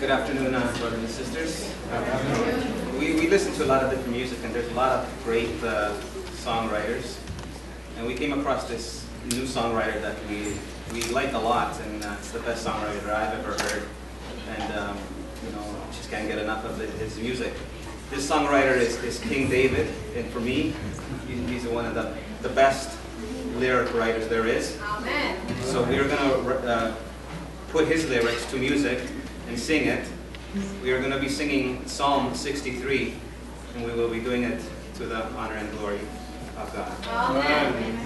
Good afternoon, uh, brothers and sisters. We, we listen to a lot of different music, and there's a lot of great uh, songwriters. And we came across this new songwriter that we, we like a lot, and uh, it's the best songwriter I've ever heard. And, um, you know, just can't get enough of his music. This songwriter is, is King David, and for me, he- he's one of the, the best lyric writers there is. Amen. So we're going to uh, put his lyrics to music and sing it. We are going to be singing Psalm 63, and we will be doing it to the honor and glory of God. Amen.